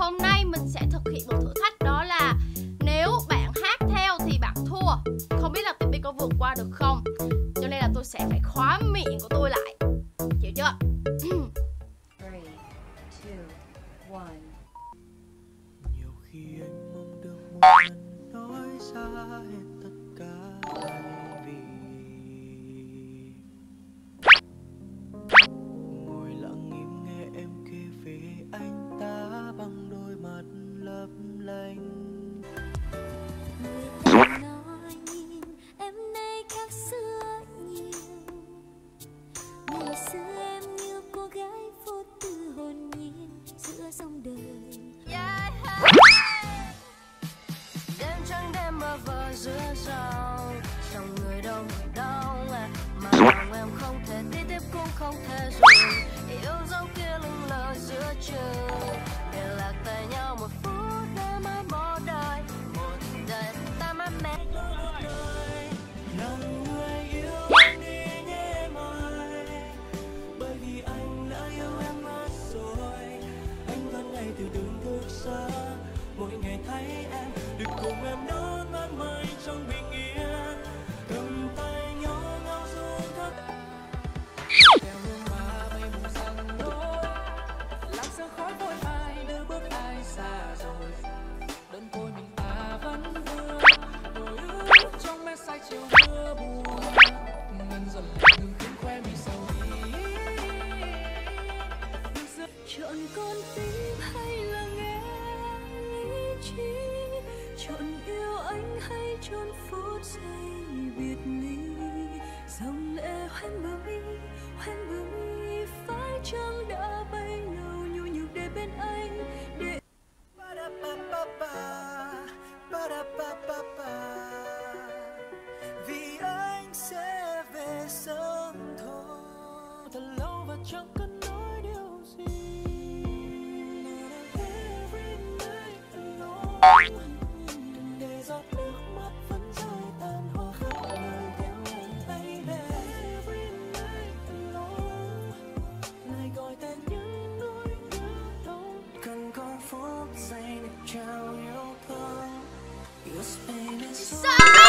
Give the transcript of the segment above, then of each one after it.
hôm nay mình sẽ thực hiện một thử thách đó là nếu bạn hát theo thì bạn thua. Không biết là Tiffy có vượt qua được không? Cho nên là tôi sẽ phải khóa miệng của tôi lại. Chịu chưa? Three, two, one. nhiều khi anh mong được một lần nói ra hết giữa đời đêm trắng đêm mơ vờ giữa dòng dòng người đông đông cùng em đón ban mai trong bình yên. Cầm tay nhau ngao du thấp Theo hương hoa bay mù sương đôi Làm sao khói vội ai đưa bước ai xa rồi? Đơn côi mình ta vẫn vương Đôi ước trong mê say chiều mưa buồn. Ngân dần ngừng khiến khoe mi sầu đi chọn con tim hay là nghe lý trí? Chọn yêu anh hay chọn phút giây biệt ly. Dòng lệ hoen bờ mi, hoen bờ phút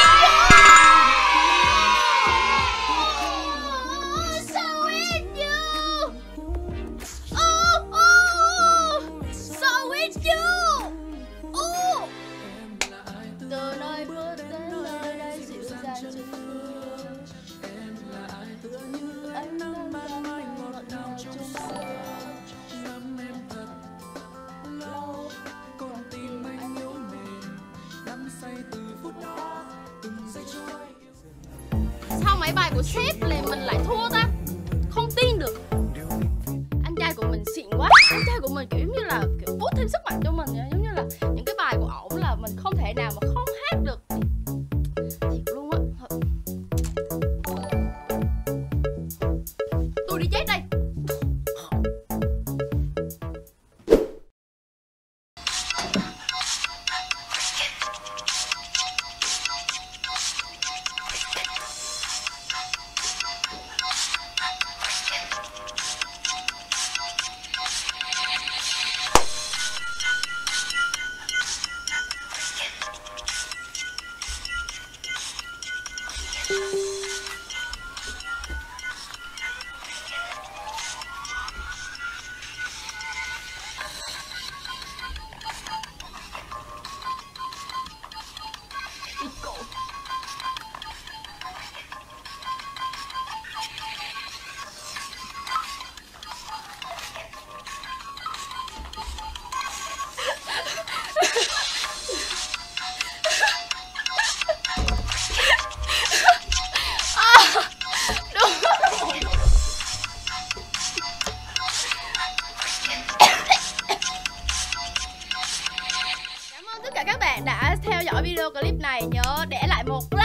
cái bài của sếp là mình lại thua ta. Không tin được. Anh trai của mình xịn quá. Anh trai của mình kiểu như là kiểu boost thêm sức mạnh cho mình, giống như là you dõi video clip này Nhớ để lại một like